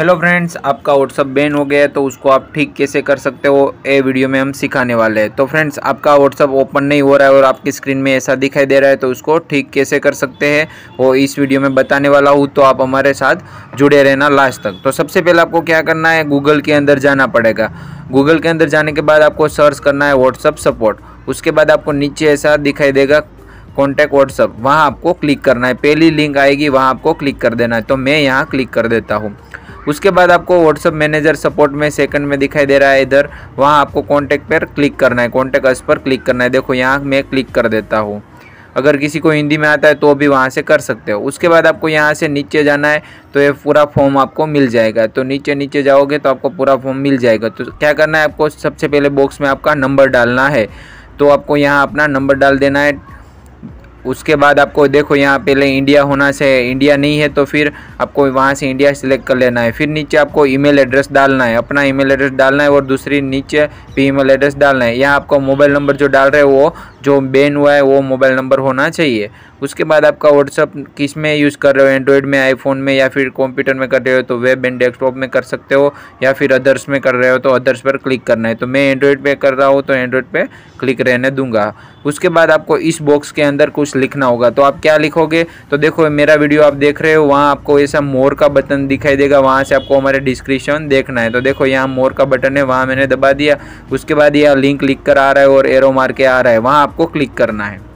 Hello friends, आपका WhatsApp ban हो गया है तो उसको आप ठीक कैसे कर सकते हो, ये वीडियो में हम सिखाने वाले हैं। तो फ्रेंड्स, आपका व्हाट्सअप ओपन नहीं हो रहा है और आपकी स्क्रीन में ऐसा दिखाई दे रहा है तो उसको ठीक कैसे कर सकते हैं, वो इस वीडियो में बताने वाला हूँ तो आप हमारे साथ जुड़े रहना लास्ट तक। तो सबसे पहले आपको क्या करना है, गूगल के अंदर जाना पड़ेगा। गूगल के अंदर जाने के बाद आपको सर्च करना है व्हाट्सअप सपोर्ट। उसके बाद आपको नीचे ऐसा दिखाई देगा, कॉन्टैक्ट व्हाट्सअप। वहाँ आपको क्लिक करना है। पहली लिंक आएगी, वहाँ आपको क्लिक कर देना है। तो मैं यहाँ क्लिक कर देता हूँ। उसके बाद आपको व्हाट्सअप मैनेजर सपोर्ट में सेकंड में दिखाई दे रहा है इधर। वहाँ आपको कॉन्टैक्ट पर क्लिक करना है। कॉन्टैक्ट अस पर क्लिक करना है। देखो, यहाँ मैं क्लिक कर देता हूँ। अगर किसी को हिंदी में आता है तो भी वहाँ से कर सकते हो। उसके बाद आपको यहाँ से नीचे जाना है तो ये पूरा फॉर्म आपको मिल जाएगा। तो नीचे नीचे जाओगे तो आपको पूरा फॉर्म मिल जाएगा। तो क्या करना है? आपको सबसे पहले बॉक्स में आपका नंबर डालना है। तो आपको यहाँ अपना नंबर डाल देना है। उसके बाद आपको देखो यहाँ पहले इंडिया होना से इंडिया नहीं है तो फिर आपको वहाँ से इंडिया सेलेक्ट कर लेना है। फिर नीचे आपको ईमेल एड्रेस डालना है, अपना ईमेल एड्रेस डालना है और दूसरी नीचे भी ईमेल एड्रेस डालना है। यहाँ आपको मोबाइल नंबर जो डाल रहे हो वो, जो बैन हुआ है, वो मोबाइल नंबर होना चाहिए। उसके बाद आपका व्हाट्सअप किसमें यूज़ कर रहे हो? एंड्रॉयड में आईफोन में या फिर कंप्यूटर में कर रहे हो? तो वेब एंड डेस्कटॉप में कर सकते हो या फिर अदर्स में कर रहे हो? तो अदर्स पर क्लिक करना है। तो मैं एंड्रॉयड पे कर रहा हूँ तो एंड्रॉयड पे क्लिक रहने दूँगा। उसके बाद आपको इस बॉक्स के अंदर कुछ लिखना होगा। तो आप क्या लिखोगे? तो देखो, मेरा वीडियो आप देख रहे हो, वहाँ आपको ऐसा मोर का बटन दिखाई देगा। वहाँ से आपको हमारे डिस्क्रिप्शन देखना है। तो देखो, यहाँ मोर का बटन है, वहाँ मैंने दबा दिया। उसके बाद यह लिंक लिख कर आ रहा है और एरो मार के आ रहा है। वहाँ आपको क्लिक करना है।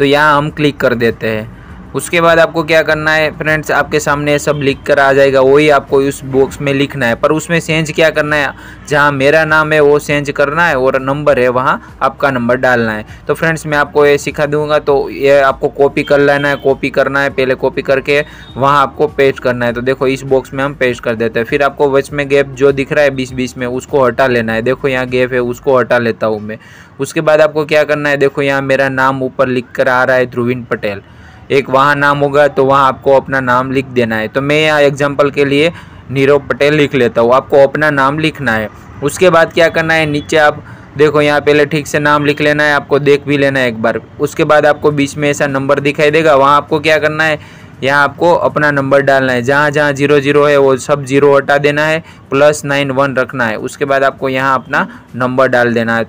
तो यहाँ हम क्लिक कर देते हैं। उसके बाद आपको क्या करना है फ्रेंड्स आपके सामने सब लिख कर आ जाएगा, वही आपको उस बॉक्स में लिखना है। पर उसमें चेंज क्या करना है, जहाँ मेरा नाम है, वो चेंज करना है और नंबर है, वहाँ आपका नंबर डालना है। तो फ्रेंड्स मैं आपको ये सिखा दूँगा तो ये आपको कॉपी कर लेना है कॉपी करना है, पहले कॉपी करके वहाँ आपको पेस्ट करना है। तो देखो, इस बॉक्स में हम पेस्ट कर देते हैं। फिर आपको वच में गैप जो दिख रहा है बीस बीस में, उसको हटा लेना है। देखो, यहाँ गैप है, उसको हटा लेता हूँ मैं। उसके बाद आपको क्या करना है, देखो, यहाँ मेरा नाम ऊपर लिख कर आ रहा है, ध्रुविन पटेल। एक वहाँ नाम होगा तो वहाँ आपको अपना नाम लिख देना है। तो मैं यहाँ एग्ज़ाम्पल के लिए नीरव पटेल लिख लेता हूँ। आपको अपना नाम लिखना है। उसके बाद क्या करना है, नीचे आप देखो, यहाँ पहले ठीक से नाम लिख लेना है, आपको देख भी लेना है एक बार। उसके बाद आपको बीच में ऐसा नंबर दिखाई देगा। वहाँ आपको क्या करना है, यहाँ आपको अपना नंबर डालना है। जहाँ जहाँ ज़ीरो ज़ीरो है, वो सब ज़ीरो हटा देना है, प्लस नाइन वन रखना है। उसके बाद आपको यहाँ अपना नंबर डाल देना है।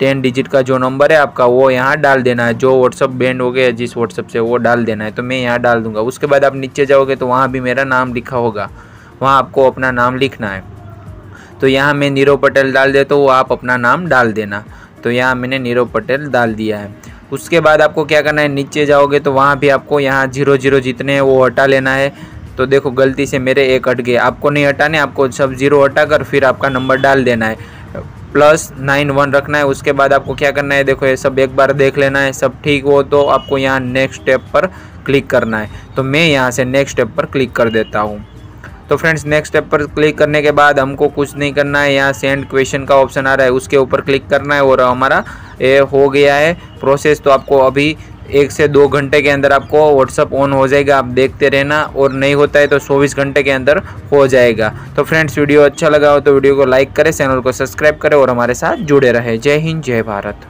टेन डिजिट का जो नंबर है आपका, वो यहाँ डाल देना है। जो व्हाट्सअप बैंड हो गया, जिस व्हाट्सअप से वो डाल देना है तो मैं यहाँ डाल दूँगा। उसके बाद आप नीचे जाओगे तो वहाँ भी मेरा नाम लिखा होगा। वहाँ आपको अपना नाम लिखना है। तो यहाँ मैं नीरव पटेल डाल देता हूँ आप अपना नाम डाल देना। तो यहाँ मैंने नीरव पटेल डाल दिया है। उसके बाद आपको क्या करना है, नीचे जाओगे तो वहाँ भी आपको यहाँ ज़ीरो ज़ीरो जितने हैं, वो हटा लेना है। तो देखो, गलती से मेरे एक हट गए। आपको नहीं हटाने, आपको सब ज़ीरो हटा कर फिर आपका नंबर डाल देना है। प्लस नाइन वन रखना है, उसके बाद आपको क्या करना है, देखो ये सब एक बार देख लेना है, सब ठीक हो तो आपको यहाँ नेक्स्ट स्टेप पर क्लिक करना है। तो मैं यहाँ से नेक्स्ट स्टेप पर क्लिक कर देता हूँ। तो फ्रेंड्स नेक्स्ट स्टेप पर क्लिक करने के बाद हमको कुछ नहीं करना है, यहाँ सेंड क्वेश्चन का ऑप्शन आ रहा है, उसके ऊपर क्लिक करना है और हमारा ये हो गया है प्रोसेस तो आपको अभी एक से दो घंटे के अंदर आपको व्हाट्सअप ऑन हो जाएगा, आप देखते रहना, और नहीं होता है तो चौबीस घंटे के अंदर हो जाएगा। तो फ्रेंड्स वीडियो अच्छा लगा हो तो वीडियो को लाइक करें चैनल को सब्सक्राइब करें, और हमारे साथ जुड़े रहें। जय हिंद, जय भारत।